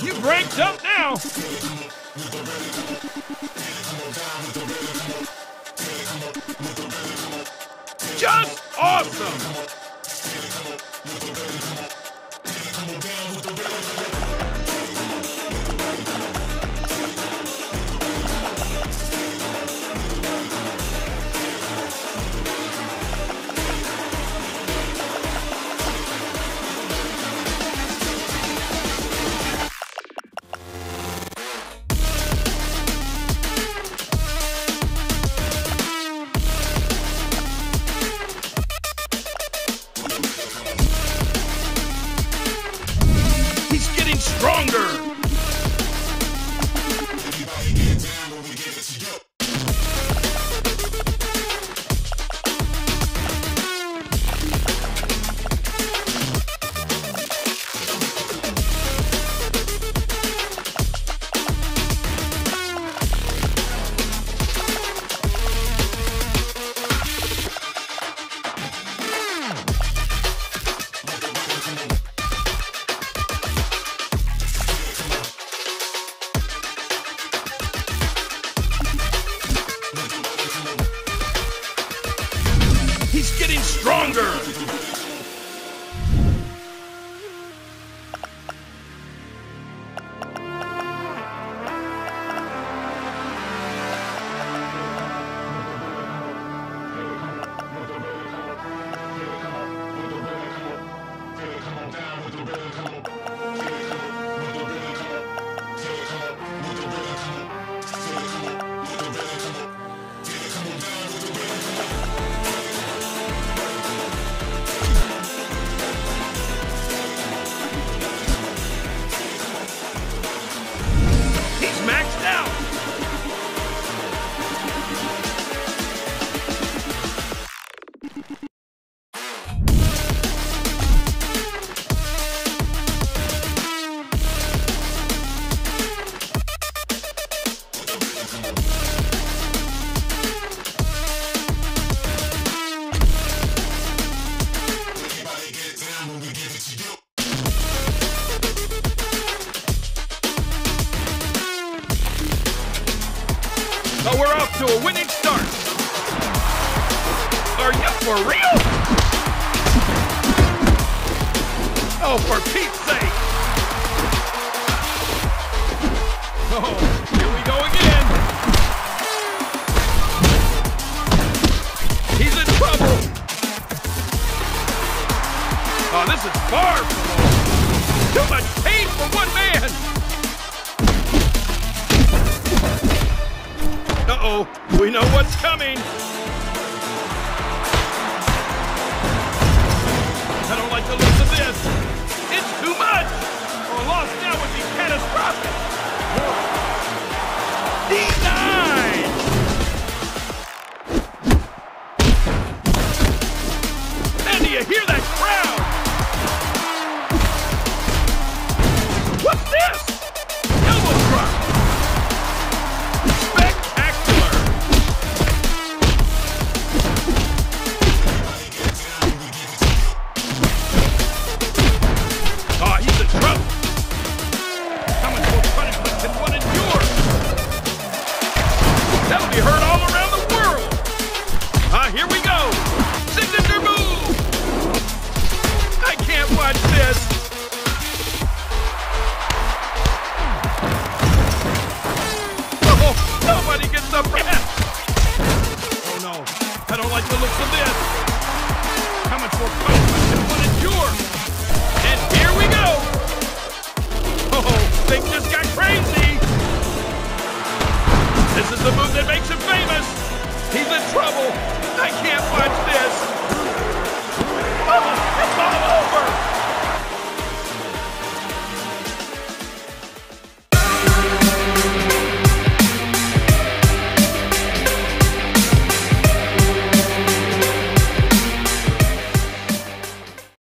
You break up now. Stronger. Stronger. So we're off to a winning start. Are you for real? Oh, for Pete's sake. Oh, here we go again. He's in trouble. Oh, this is far from over. Too much what's coming. I don't like the looks of this. It's too much. A loss now would be catastrophic.